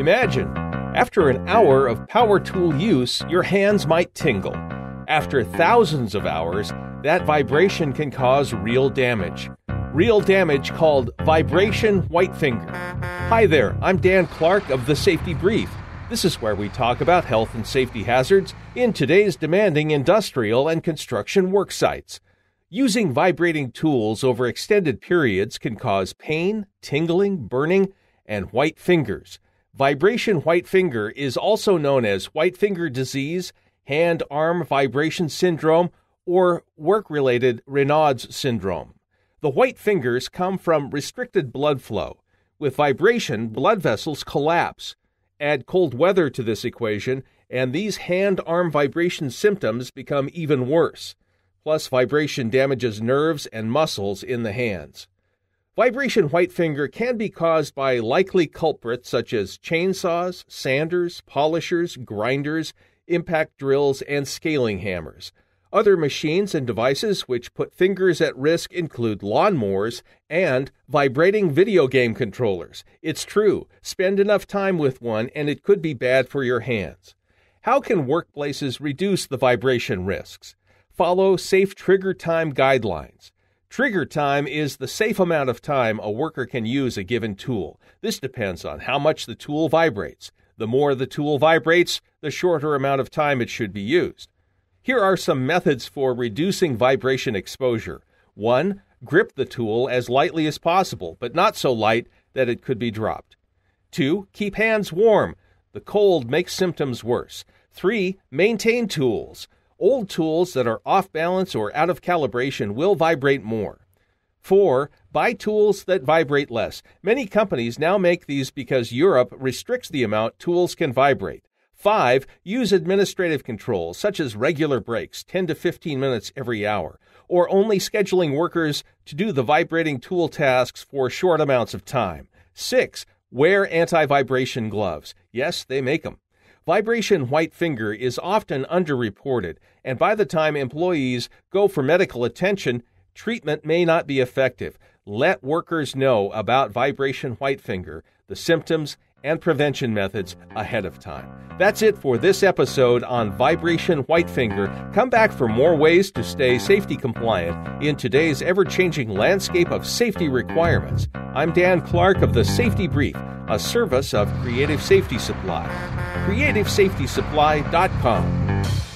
Imagine, after an hour of power tool use, your hands might tingle. After thousands of hours, that vibration can cause real damage. Real damage called vibration white finger. Hi there, I'm Dan Clark of The Safety Brief. This is where we talk about health and safety hazards in today's demanding industrial and construction work sites. Using vibrating tools over extended periods can cause pain, tingling, burning, and white fingers. Vibration white finger is also known as white finger disease, hand arm vibration syndrome, or work related Raynaud's syndrome. The white fingers come from restricted blood flow. With vibration, blood vessels collapse. Add cold weather to this equation, and these hand arm vibration symptoms become even worse. Plus, vibration damages nerves and muscles in the hands. Vibration white finger can be caused by likely culprits such as chainsaws, sanders, polishers, grinders, impact drills, and scaling hammers. Other machines and devices which put fingers at risk include lawnmowers and vibrating video game controllers. It's true, spend enough time with one and it could be bad for your hands. How can workplaces reduce the vibration risks? Follow safe trigger time guidelines. Trigger time is the safe amount of time a worker can use a given tool. This depends on how much the tool vibrates. The more the tool vibrates, the shorter amount of time it should be used. Here are some methods for reducing vibration exposure. 1. Grip the tool as lightly as possible, but not so light that it could be dropped. 2. Keep hands warm. The cold makes symptoms worse. 3. Maintain tools. Old tools that are off balance or out of calibration will vibrate more. 4. Buy tools that vibrate less. Many companies now make these because Europe restricts the amount tools can vibrate. 5. Use administrative controls, such as regular breaks, 10 to 15 minutes every hour, or only scheduling workers to do the vibrating tool tasks for short amounts of time. 6. Wear anti vibration gloves. Yes, they make them. Vibration white finger is often underreported, and by the time employees go for medical attention, treatment may not be effective. Let workers know about vibration white finger, the symptoms, and prevention methods ahead of time. That's it for this episode on vibration white finger. Come back for more ways to stay safety compliant in today's ever changing landscape of safety requirements. I'm Dan Clark of the Safety Brief, a service of Creative Safety Supply. CreativeSafetySupply.com.